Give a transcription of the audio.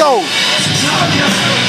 go.